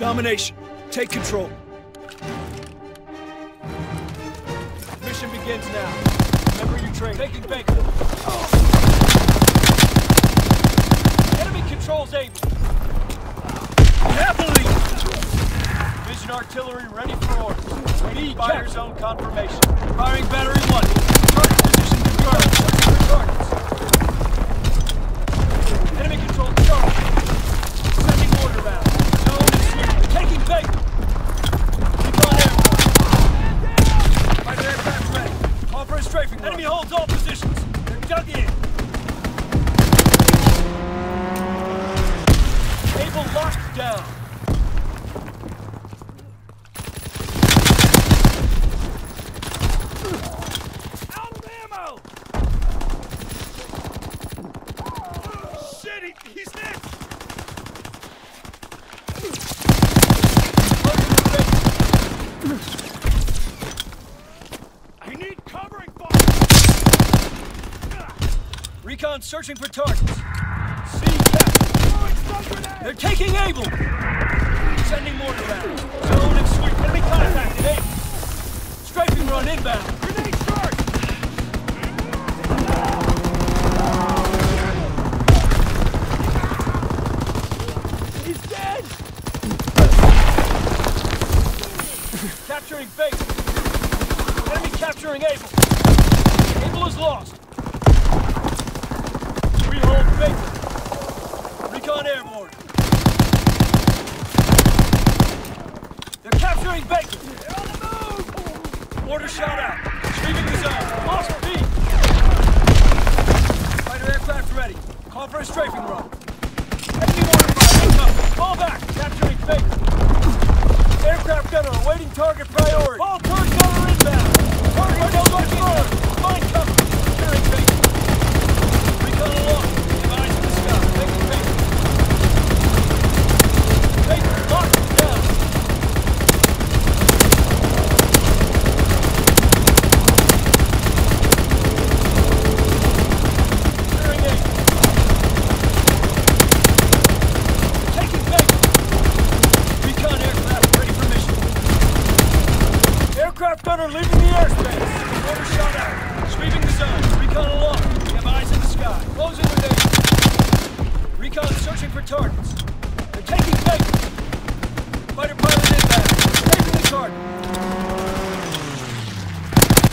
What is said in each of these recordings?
Domination, take control. Mission begins now. Remember your training. Taking Baker. Enemy controls Able. Happily! Vision artillery ready for orders. We need fire zone confirmation. Firing battery one. Target position confirmed. Searching for targets. Enemy controlled Charlie. Sending mortar round. Zone is sweep. Taking Baker. Recon airborne. Fighter aircraft ready. Call for a strafing run. Enemy holds all positions. They're dug in. Able locked down. Out of ammo! Shit, he, he's next! I need covering fire! Recon searching for targets. See cap. They're taking Able! Sending mortar round. Zone and sweep. Enemy contacted eh? Able. Strafing run inbound. Grenade dead! Capturing Baker. Enemy capturing Able. Able is lost. They're on the move! Order shot out. Strafing run. Aircraft gunner awaiting target priority. Ball turret gunner inbound. Target no confirmed. Mine cover. Securing Baker. Recon aloft. Have eyes in the sky. Taking Baker. Baker locked down. Securing Baker. Taking Baker. Recon aircraft ready for mission. Aircraft gunner leaving the airspace. Order shot out. Sweeping the zone. Recon aloft. We have eyes in the sky. Closing the nation. Recon searching for targets. They're taking Baker. Fighter pilot inbound. Taking the target.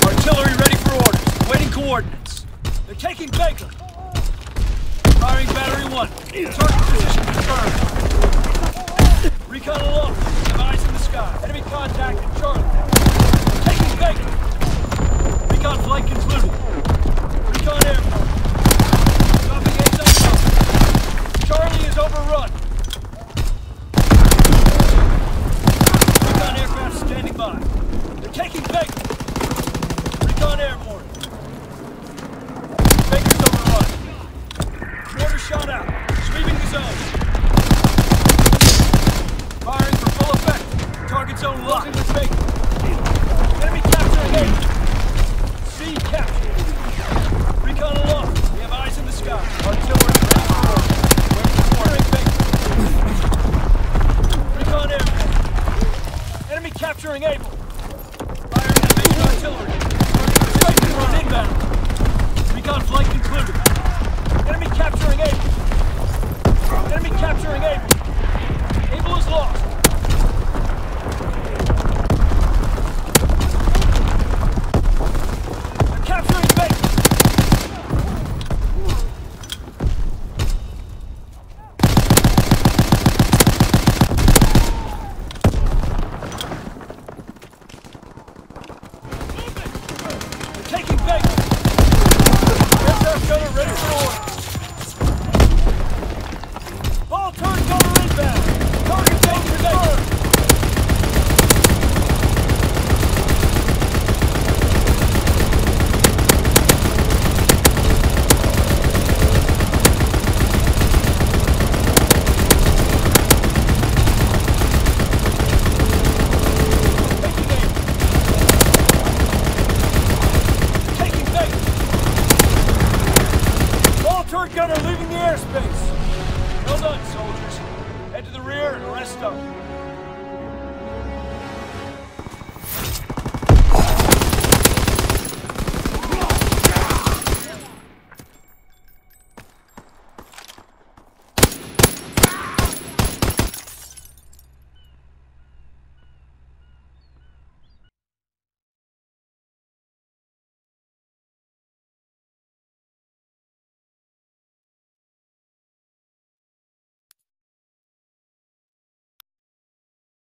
Artillery ready for orders. Waiting coordinates. They're taking Baker. Firing battery one. Target position confirmed. Recon aloft. Eyes in the sky. Enemy contact at Charlie. Taking Baker. Recon flight concluded. Inbound. Recon flight concluded. Enemy capturing Able. Enemy capturing Able.